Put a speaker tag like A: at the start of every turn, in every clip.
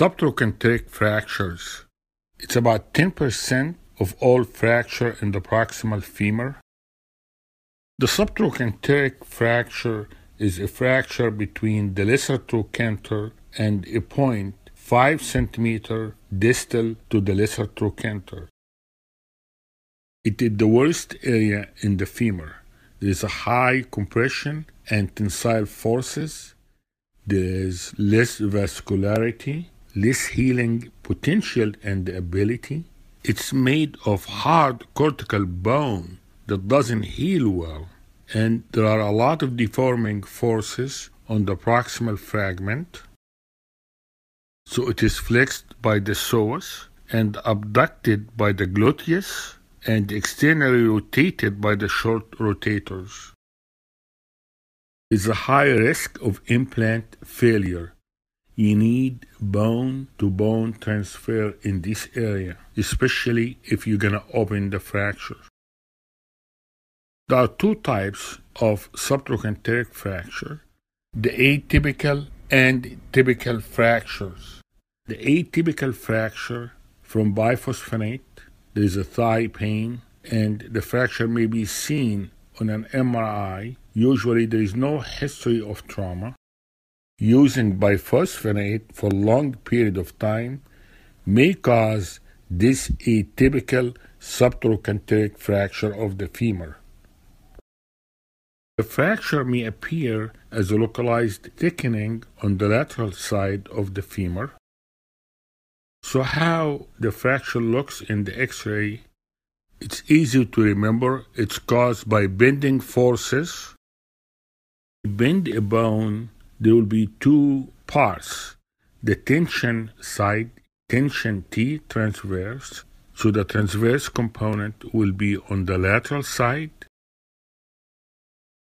A: subtrochanteric fractures. It's about 10% of all fracture in the proximal femur. The subtrochanteric fracture is a fracture between the lesser trochanter and a point 5 centimeter distal to the lesser trochanter. It is the worst area in the femur. There is a high compression and tensile forces. There is less vascularity, less healing potential and ability. It's made of hard cortical bone that doesn't heal well. And there are a lot of deforming forces on the proximal fragment. So it is flexed by the psoas and abducted by the gluteus and externally rotated by the short rotators. Is a high risk of implant failure. You need bone to bone transfer in this area, especially if you're going to open the fracture. There are two types of subtrochanteric fracture the atypical and typical fractures. The atypical fracture from biphosphonate there is a thigh pain, and the fracture may be seen on an MRI. Usually, there is no history of trauma. Using biphosphonate for long period of time may cause this atypical subtrochanteric fracture of the femur. The fracture may appear as a localized thickening on the lateral side of the femur. So, how the fracture looks in the X ray, it's easy to remember. It's caused by bending forces. Bend a bone, there will be two parts the tension side, tension T transverse. So, the transverse component will be on the lateral side,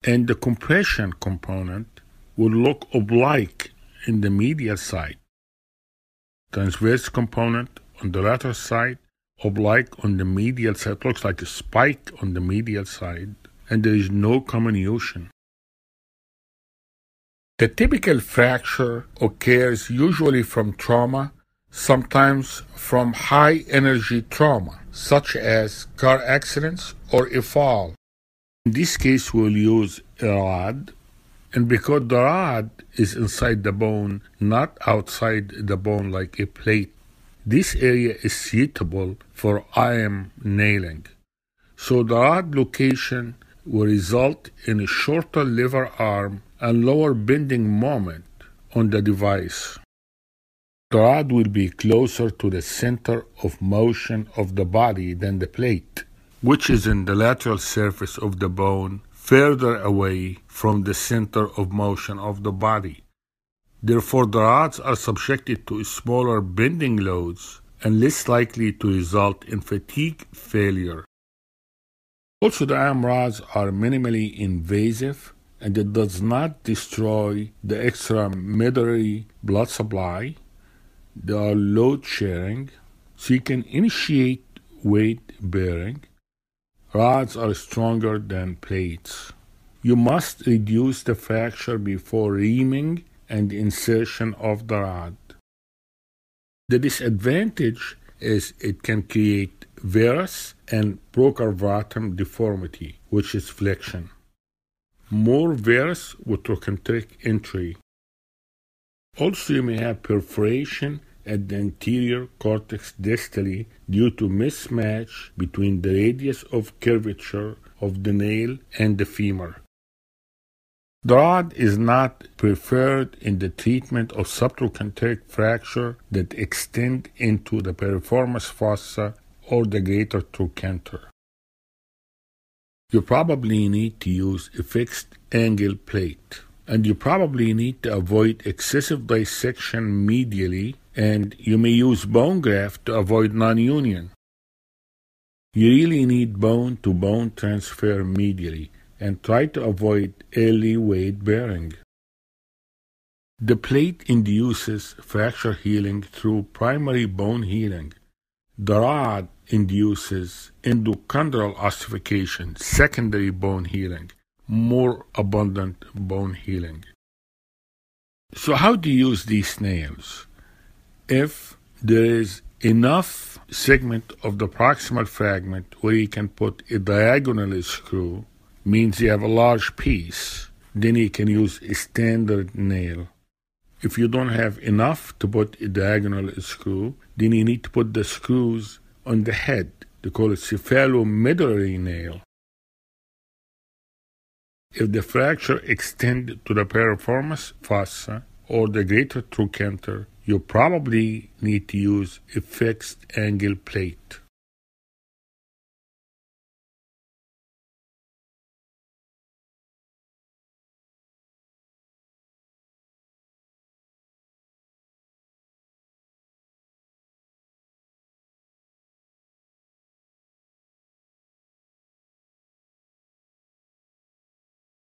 A: and the compression component will look oblique in the medial side transverse component on the lateral side, oblique on the medial side, looks like a spike on the medial side, and there is no comminution. The typical fracture occurs usually from trauma, sometimes from high energy trauma, such as car accidents or a fall. In this case, we'll use a rod and because the rod is inside the bone, not outside the bone like a plate, this area is suitable for IM nailing. So the rod location will result in a shorter lever arm and lower bending moment on the device. The rod will be closer to the center of motion of the body than the plate, which is in the lateral surface of the bone further away from the center of motion of the body. Therefore, the rods are subjected to smaller bending loads and less likely to result in fatigue failure. Also, the IM rods are minimally invasive and it does not destroy the extra extramedullary blood supply. They are load sharing, so you can initiate weight bearing Rods are stronger than plates. You must reduce the fracture before reaming and insertion of the rod. The disadvantage is it can create varus and procurvatum deformity, which is flexion. More varus with trochanteric entry. Also, you may have perforation at the anterior cortex distally due to mismatch between the radius of curvature of the nail and the femur. The rod is not preferred in the treatment of subtrochanteric fracture that extend into the piriformis fossa or the greater trochanter. You probably need to use a fixed angle plate, and you probably need to avoid excessive dissection medially and you may use bone graft to avoid non-union. You really need bone to bone transfer medially and try to avoid early weight bearing. The plate induces fracture healing through primary bone healing. The rod induces endochondral ossification, secondary bone healing, more abundant bone healing. So, how do you use these nails? If there is enough segment of the proximal fragment where you can put a diagonal screw, means you have a large piece, then you can use a standard nail. If you don't have enough to put a diagonal screw, then you need to put the screws on the head. They call it cephalomedullary nail. If the fracture extends to the piriformis fossa or the greater trochanter, you probably need to use a fixed angle plate.